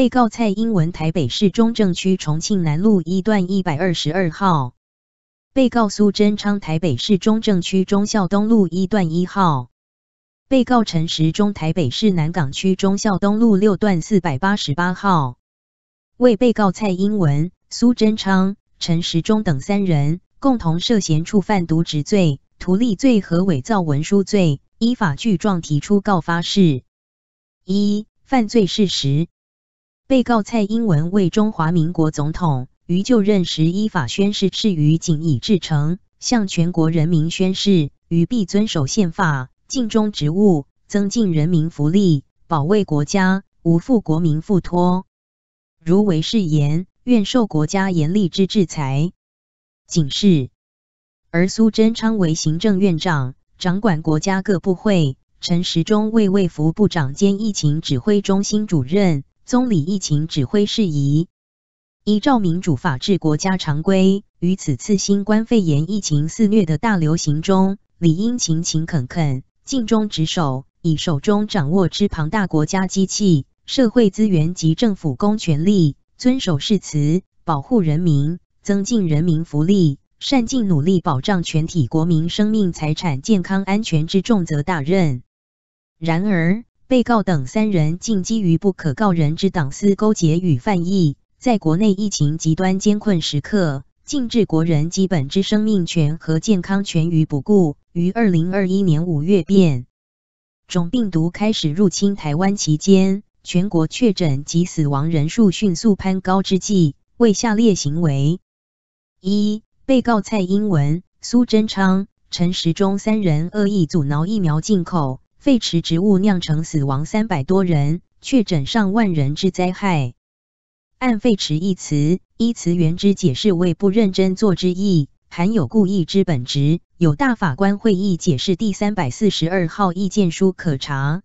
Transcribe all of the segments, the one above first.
被告蔡英文台北市中正区重庆南路一段一百二十二号。被告苏贞昌台北市中正区忠孝东路一段一号。被告陈时中台北市南港区忠孝东路六段四百八十八号。为被告蔡英文、苏贞昌、陈时中等三人共同涉嫌触犯渎职罪、图利罪和伪造文书罪，依法具状提出告发事。一、犯罪事实。被告蔡英文为中华民国总统，于就任时依法宣誓誓于谨以至诚，向全国人民宣誓，于必遵守宪法，尽忠职务，增进人民福利，保卫国家，无负国民付托。如违誓言，愿受国家严厉之制裁。警示。而苏贞昌为行政院长，掌管国家各部会；陈时中为卫福部长兼疫情指挥中心主任。总理疫情指挥事宜，依照民主法治国家常规，于此次新冠肺炎疫情肆虐的大流行中，理应勤勤恳恳、尽忠职守，以手中掌握之庞大国家机器、社会资源及政府公权力，遵守誓词，保护人民，增进人民福利，善尽努力保障全体国民生命、财产、健康安全之重责大任。然而，被告等三人竟基于不可告人之党私勾结与犯意，在国内疫情极端艰困时刻，竟置国人基本之生命权和健康权于不顾。于二零二一年五月变种病毒开始入侵台湾期间，全国确诊及死亡人数迅速攀高之际，为下列行为：一、被告蔡英文、苏贞昌、陈时中三人恶意阻挠疫苗进口。废弛植物酿成死亡三百多人、确诊上万人之灾害。按“废池”一词，依词源之解释为不认真做之意，含有故意之本质。有大法官会议解释第三百四十二号意见书可查。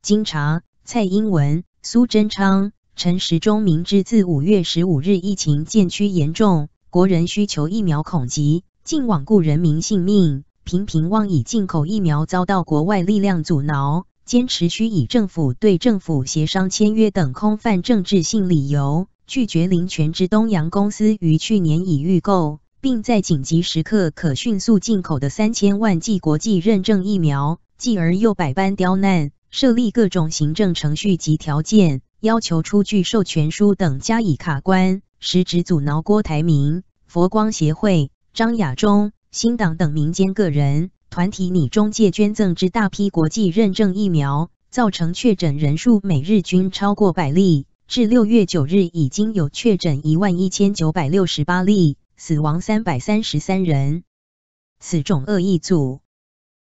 经查，蔡英文、苏贞昌、陈时中明知自五月十五日疫情渐趋严重，国人需求疫苗恐急，竟罔顾人民性命。频频妄以进口疫苗遭到国外力量阻挠，坚持需以政府对政府协商签约等空泛政治性理由，拒绝林权之东洋公司于去年已预购，并在紧急时刻可迅速进口的三千万剂国际认证疫苗，继而又百般刁难，设立各种行政程序及条件，要求出具授权书等加以卡关，实质阻挠郭台铭、佛光协会、张亚中。新党等民间个人团体拟中介捐赠之大批国际认证疫苗，造成确诊人数每日均超过百例，至六月九日已经有确诊一万一千九百六十八例，死亡三百三十三人。此种恶意阻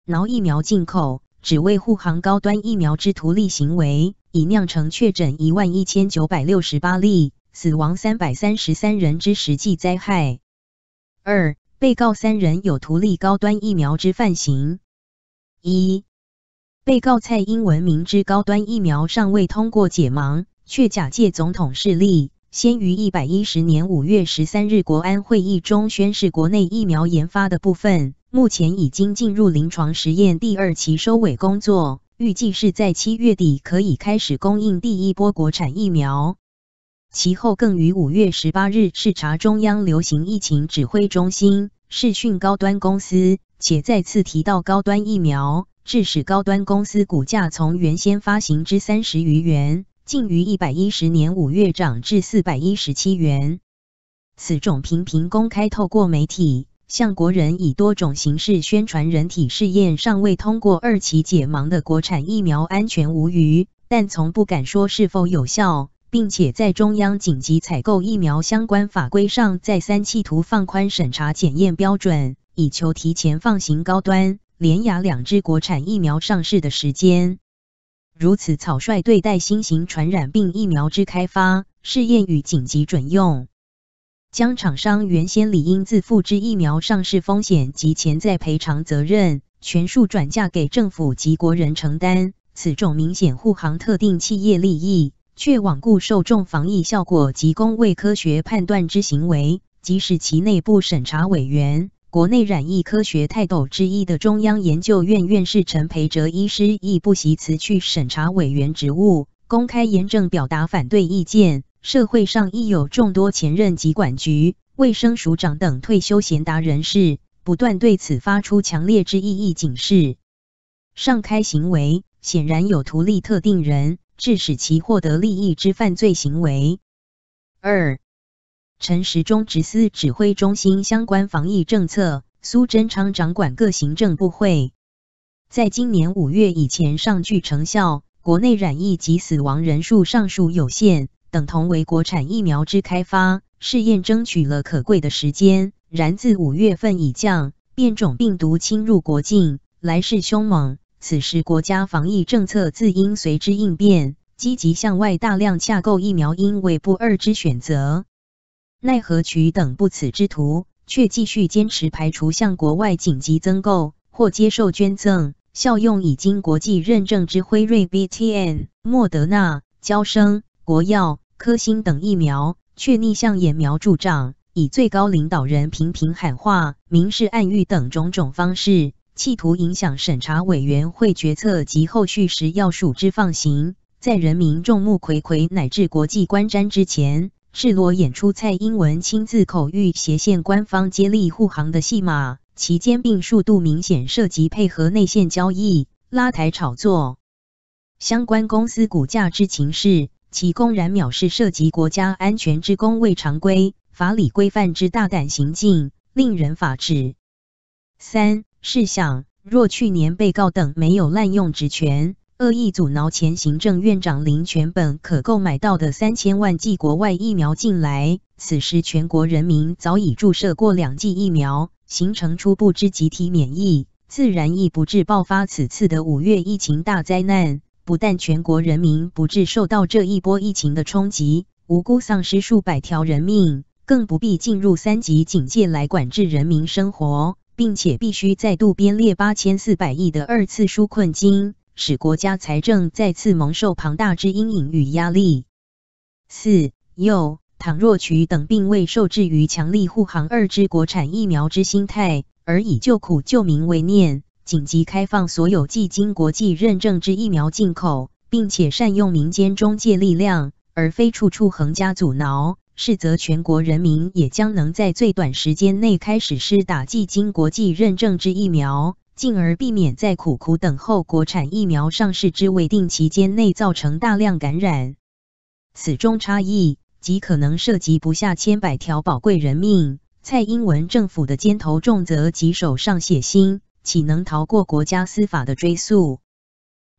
挠疫苗进口，只为护航高端疫苗之图利行为，已酿成确诊一万一千九百六十八例，死亡三百三十三人之实际灾害。二被告三人有图利高端疫苗之犯行。一、被告蔡英文明知高端疫苗尚未通过解盲，却假借总统势力，先于一百一十年五月十三日国安会议中宣示国内疫苗研发的部分，目前已经进入临床实验第二期收尾工作，预计是在七月底可以开始供应第一波国产疫苗。其后更于五月十八日视察中央流行疫情指挥中心，视讯高端公司，且再次提到高端疫苗，致使高端公司股价从原先发行之三十余元，近于一百一十年五月涨至四百一十七元。此种频频公开透过媒体向国人以多种形式宣传人体试验尚未通过二期解盲的国产疫苗安全无虞，但从不敢说是否有效。并且在中央紧急采购疫苗相关法规上再三企图放宽审查检验标准，以求提前放行高端、联雅两支国产疫苗上市的时间。如此草率对待新型传染病疫苗之开发、试验与紧急准用，将厂商原先理应自负之疫苗上市风险及潜在赔偿责任，全数转嫁给政府及国人承担，此种明显护航特定企业利益。却罔顾受众防疫效果及公卫科学判断之行为，即使其内部审查委员、国内染疫科学泰斗之一的中央研究院院士陈培哲医师亦不惜辞去审查委员职务，公开严正表达反对意见。社会上亦有众多前任疾管局、卫生署长等退休贤达人士，不断对此发出强烈之意义警示。上开行为显然有图利特定人，致使其获得利益之犯罪行为。二、陈时中执司指挥中心相关防疫政策，苏贞昌掌管各行政部会。在今年五月以前尚具成效，国内染疫及死亡人数尚属有限，等同为国产疫苗之开发试验争取了可贵的时间。然自五月份以降，变种病毒侵入国境，来势凶猛。此时国家防疫政策自应随之应变，积极向外大量洽购疫苗，应为不二之选择。奈何渠等不此之徒，却继续坚持排除向国外紧急增购或接受捐赠。效用已经国际认证之辉瑞、BTN、莫德纳、交生、国药、科兴等疫苗，却逆向疫苗助长，以最高领导人频频喊话、明示暗喻等种种方式，企图影响审查委员会决策及后续时要署之放行。在人民众目睽睽乃至国际观瞻之前，赤裸演出蔡英文亲自口谕斜线官方接力护航的戏码。其兼并数度明显涉及配合内线交易、拉抬炒作，相关公司股价之情势，其公然藐视涉及国家安全之公卫常规、法理规范之大胆行径，令人发指。三、试想，若去年被告等没有滥用职权，恶意阻挠前行政院长林权本可购买到的三千万剂国外疫苗进来，此时全国人民早已注射过两剂疫苗。形成初步之集体免疫，自然亦不致爆发此次的五月疫情大灾难。不但全国人民不致受到这一波疫情的冲击，无辜丧失数百条人命，更不必进入三级警戒来管制人民生活，并且必须再度编列八千四百亿的二次纾困金，使国家财政再次蒙受庞大之阴影与压力。四又。倘若渠等并未受制于强力护航二支国产疫苗之心态，而以救苦救民为念，紧急开放所有既经国际认证之疫苗进口，并且善用民间中介力量，而非处处横加阻挠，是则全国人民也将能在最短时间内开始施打既经国际认证之疫苗，进而避免在苦苦等候国产疫苗上市之未定期间内造成大量感染。此中差异。极可能涉及不下千百条宝贵人命，蔡英文政府的肩头重责及手上血腥，岂能逃过国家司法的追诉？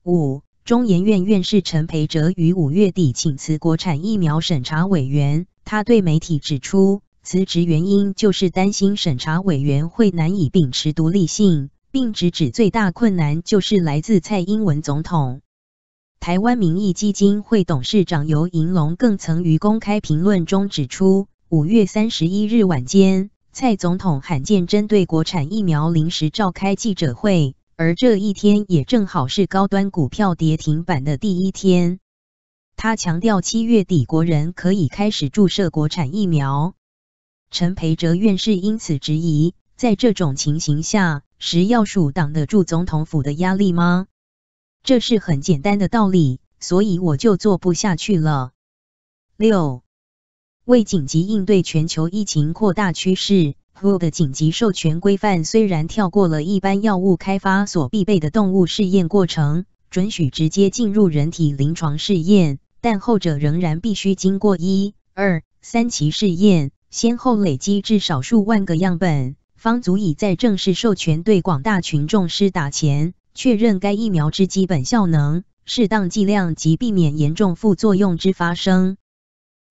五中研院院士陈培哲于五月底请辞国产疫苗审查委员，他对媒体指出，辞职原因就是担心审查委员会难以秉持独立性，并直指最大困难就是来自蔡英文总统。台湾民意基金会董事长尤银龙更曾于公开评论中指出，五月三十一日晚间，蔡总统罕见针对国产疫苗临时召开记者会，而这一天也正好是高端股票跌停板的第一天。他强调，七月底国人可以开始注射国产疫苗。陈培哲院士因此质疑，在这种情形下，食药署挡得住总统府的压力吗？这是很简单的道理，所以我就做不下去了。六，为紧急应对全球疫情扩大趋势，WHO 的紧急授权规范虽然跳过了一般药物开发所必备的动物试验过程，准许直接进入人体临床试验，但后者仍然必须经过一、二、三期试验，先后累积至少数万个样本，方足以在正式授权对广大群众施打前。确认该疫苗之基本效能、适当剂量及避免严重副作用之发生。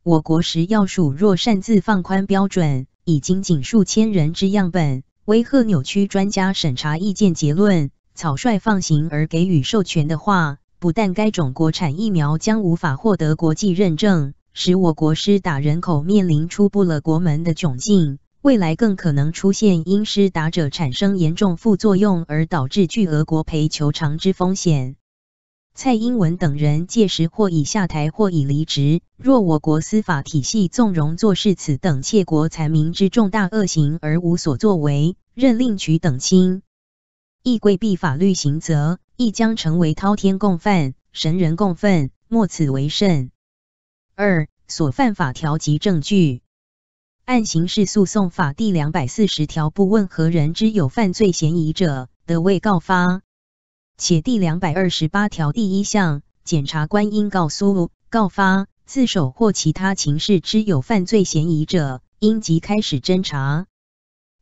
我国食药署若擅自放宽标准，已经仅数千人之样本，威吓扭曲专家审查意见结论，草率放行而给予授权的话，不但该种国产疫苗将无法获得国际认证，使我国施打人口面临出不了国门的窘境。未来更可能出现因施打者产生严重副作用而导致巨额国赔求偿之风险。蔡英文等人届时或已下台，或已离职。若我国司法体系纵容做事此等窃国残民之重大恶行而无所作为，任令取等轻，亦规避法律刑责，亦将成为滔天共犯、神人共愤，莫此为甚。二、所犯法条及证据。按刑事诉讼法第两百四十条，不问何人之有犯罪嫌疑者，得为告发。且第两百二十八条第一项，检察官应告诉、告发自首或其他情事之有犯罪嫌疑者，应即开始侦查。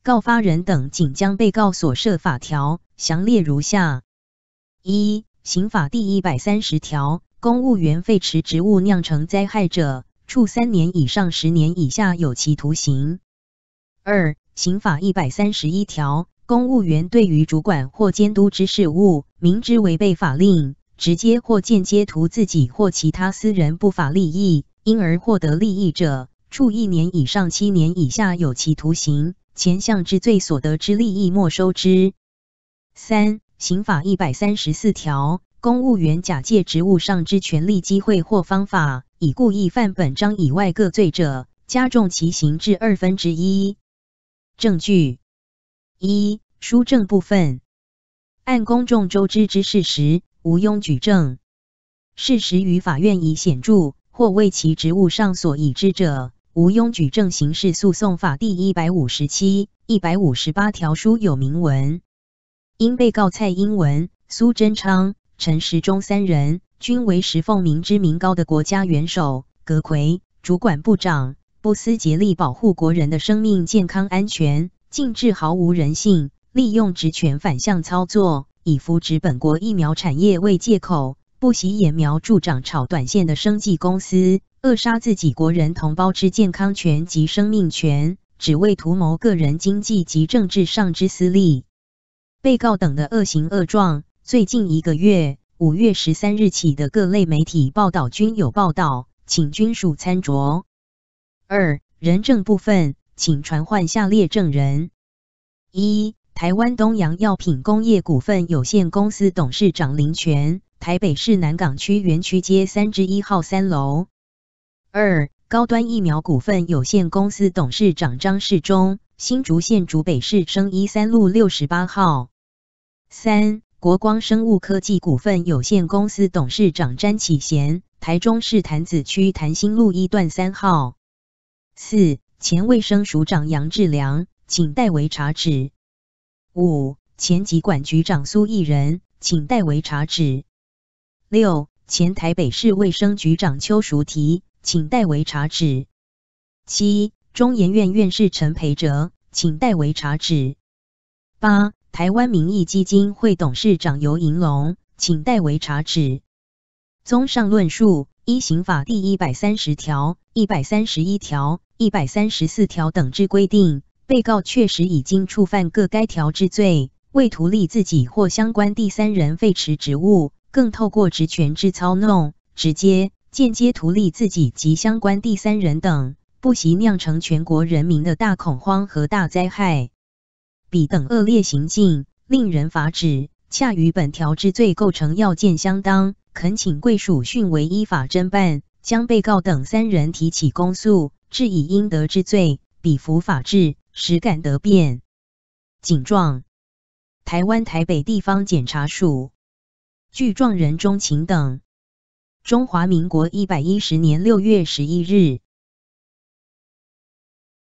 告发人等仅将被告所涉法条详列如下：一、刑法第一百三十条，公务员废弛职务酿成灾害者。处三年以上十年以下有期徒刑。二、刑法一百三十一条，公务员对于主管或监督之事务，明知违背法令，直接或间接图自己或其他私人不法利益，因而获得利益者，处一年以上七年以下有期徒刑。前项之罪所得之利益没收之。三、刑法一百三十四条，公务员假借职务上之权利、机会或方法。以故意犯本章以外各罪者，加重其刑至二分之一。证据一、书证部分，按公众周知之事实，无庸举证。事实与法院已显著或为其职务上所已知者，无庸举证。刑事诉讼法第一百五十七、一百五十八条书有明文，因被告蔡英文、苏贞昌、陈时中三人。均为石凤明知名高的国家元首、阁魁、主管部长，不思竭力保护国人的生命健康安全，竟至毫无人性，利用职权反向操作，以扶植本国疫苗产业为借口，不惜眼苗助长炒短线的生技公司，扼杀自己国人同胞之健康权及生命权，只为图谋个人经济及政治上之私利。被告等的恶行恶状，最近一个月。五月十三日起的各类媒体报道均有报道，请均属参酌。二、人证部分，请传唤下列证人：一、台湾东洋药品工业股份有限公司董事长林权，台北市南港区园区街三之一号三楼；二、高端疫苗股份有限公司董事长张世忠，新竹县竹北市生医三路六十八号；三。国光生物科技股份有限公司董事长詹启贤，台中市潭子区潭心路一段三号。四、前卫生署长杨志良，请代为查址。五、前疾管局长苏义仁，请代为查址。六、前台北市卫生局长邱淑媞，请代为查址。七、中研院院士陈培哲，请代为查址。八。台湾民意基金会董事长游银龙，请代为查指。综上论述，依刑法第一百三十条、一百三十一条、一百三十四条等之规定，被告确实已经触犯各该条之罪，为图利自己或相关第三人废弛职务，更透过职权之操弄，直接、间接图利自己及相关第三人等，不惜酿成全国人民的大恐慌和大灾害。彼等恶劣行径，令人发指，恰与本条之罪构成要件相当，恳请贵属迅为依法侦办，将被告等三人提起公诉，治以应得之罪，比服法治，实感得变。警状：台湾台北地方检察署，具状人钟情等。中华民国一百一十年六月十一日。